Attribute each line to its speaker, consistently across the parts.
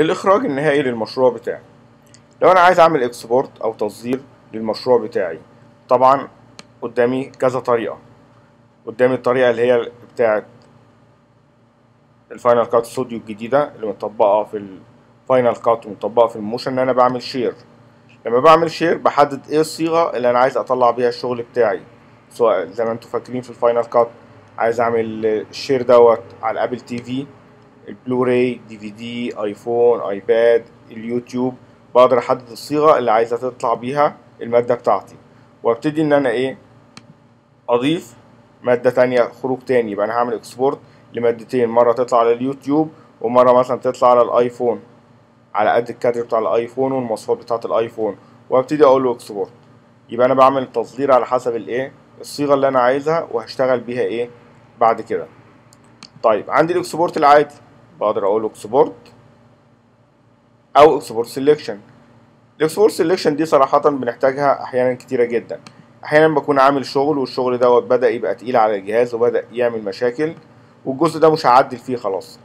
Speaker 1: الإخراج النهائي للمشروع بتاعي. لو أنا عايز أعمل export أو تصدير للمشروع بتاعي طبعا قدامي كذا طريقة. قدامي الطريقة اللي هي بتاعت ال Final Cut Studio الجديدة اللي مطبقة في ال Final Cut ومطبقة في ال Motion إن أنا بعمل share لما بعمل share بحدد إيه الصيغة اللي أنا عايز أطلع بيها الشغل بتاعي. سواء زي ما أنتوا فاكرين في ال Final Cut عايز أعمل ال share دوت على ال Apple TV ال Blu-ray DVD آيفون آيباد اليوتيوب. بقدر أحدد الصيغة اللي عايزة تطلع بيها المادة بتاعتي. وأبتدي إن أنا إيه؟ أضيف مادة تانية خروج تاني. يبقى أنا هعمل export لمادتين. مرة تطلع على اليوتيوب ومرة مثلا تطلع على الآيفون. على قد الكادر بتاع الآيفون والمواصفات بتاعه الآيفون. وأبتدي أقول له export يبقى أنا بعمل تصدير على حسب الايه الصيغة اللي أنا عايزها وهشتغل بيها إيه؟ بعد كده. طيب عندي ال export العادي. بقدر أقول export أو export selection ال export selection دي صراحة بنحتاجها أحيانا كتيرة جدا. أحيانا بكون عامل شغل والشغل دوت بدأ يبقى تقيل على الجهاز وبدأ يعمل مشاكل والجزء ده مش هعدل فيه خلاص.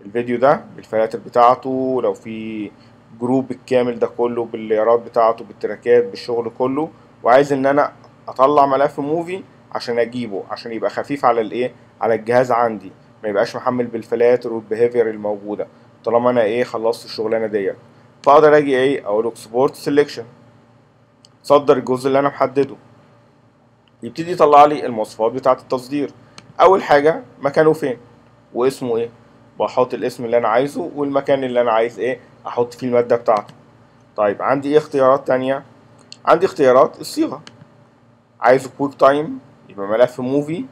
Speaker 1: الفيديو ده بالفلاتر بتاعته لو في group بالكامل ده كله بال layer ات بتاعته بال track ات بالشغل كله وعايز إن أنا أطلع ملف movie عشان أجيبه عشان يبقى خفيف على الإيه؟ على الجهاز عندي. ما يبقاش محمل بالفلاتر وال behavior الموجودة. طالما أنا إيه خلصت الشغلانة ديت. فأقدر أجي إيه أقول export selection صدر الجزء اللي أنا محدده. يبتدي يطلع لي المواصفات بتاعة التصدير. أول حاجة مكانه فين؟ واسمه إيه؟ بحط الاسم اللي أنا عايزه والمكان اللي أنا عايز إيه أحط فيه المادة بتاعته. طيب عندي إيه اختيارات تانية؟ عندي اختيارات الصيغة. عايزه QuickTime يبقى ملف movie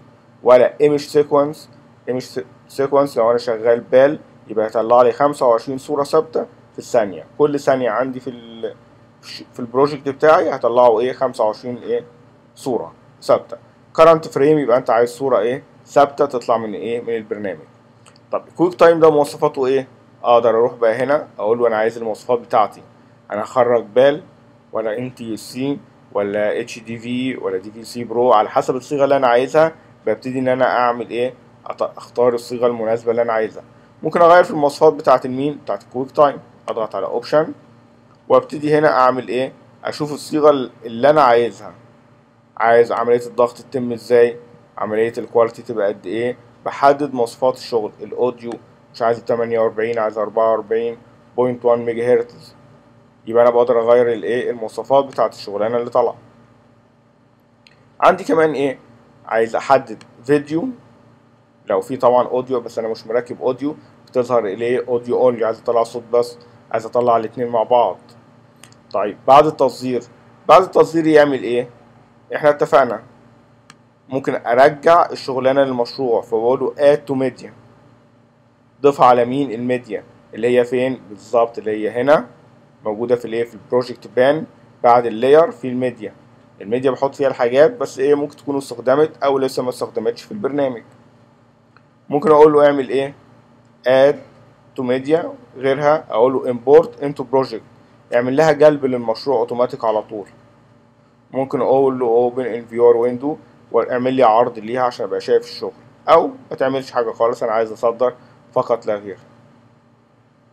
Speaker 1: ولا image sequence image sequence لو أنا شغال PAL يبقى يطلع لي 25 صورة ثابتة في الثانية. كل ثانية عندي في ال في ال project بتاعي هطلعه إيه؟ 25 إيه؟ صورة ثابتة. current frame يبقى أنت عايز صورة إيه؟ ثابتة تطلع من إيه؟ من البرنامج. طب ال QuickTime ده مواصفاته إيه؟ أقدر أروح بقى هنا أقول له أنا عايز المواصفات بتاعتي. أنا هخرج بال ولا ام تي سي ولا اتش دي في ولا دي في سي برو على حسب الصيغة اللي أنا عايزها ببتدي إن أنا أعمل إيه؟ أختار الصيغة المناسبة اللي أنا عايزها. ممكن أغير في المواصفات بتاعة المين بتاعة ال QuickTime. أضغط على option وأبتدي هنا أعمل إيه؟ أشوف الصيغة اللي أنا عايزها. عايز عملية الضغط تتم إزاي؟ عملية ال quality تبقى قد إيه؟ بحدد مواصفات الشغل. ال audio مش عايز 48 عايز 44.1 ميجا هرتز يبقى أنا بقدر أغير الايه المواصفات بتاعة الشغلانة اللي طالعة. عندي كمان إيه؟ عايز أحدد فيديو لو في طبعا audio بس أنا مش مركب audio بتظهر الايه audio only عايز أطلع صوت بس عايز أطلع الاتنين مع بعض. طيب بعد التصدير بعد التصدير يعمل إيه؟ إحنا اتفقنا. ممكن أرجع الشغلانة للمشروع فبقول له add to media ضيفها على مين؟ الميديا. اللي هي فين؟ بالظبط اللي هي هنا. موجودة في الايه في ال project pane بعد ال layer في ال media. ال media بحط فيها الحاجات بس إيه ممكن تكون استخدمت أو لسه ما استخدمتش في البرنامج. ممكن أقول له اعمل إيه؟ add to media غيرها أقول له import into project. يعمل لها جلب للمشروع اوتوماتيك على طول. ممكن أقول له open in viewer window واعمل لي عرض ليها عشان أبقى شايف الشغل. أو ما تعملش حاجة خالص أنا عايز أصدر فقط لا غير.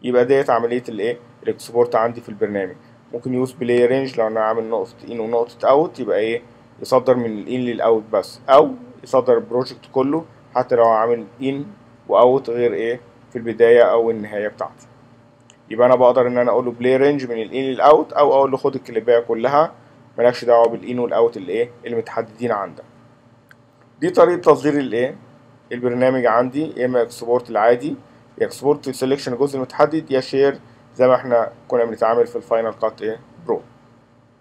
Speaker 1: يبقى ديت عملية الايه ال export عندي في البرنامج. ممكن use play range لو أنا عامل نقطة in ونقطة out يبقى إيه؟ يصدر من ال in لل out بس. أو يصدر ال project كله حتى لو عامل in و out غير إيه في البداية أو النهاية بتاعتي. يبقى أنا بقدر إن أنا أقول له play range من ال in لل out أو أقول له خد الكليباية كلها مالكش دعوة بال in وال out اللي إيه اللي متحددين عندك. دي طريقة تصدير الايه البرنامج عندي يا إما export العادي يا export selection الجزء المتحدد يا share زي ما إحنا كنا بنتعامل في ال Final Cut إيه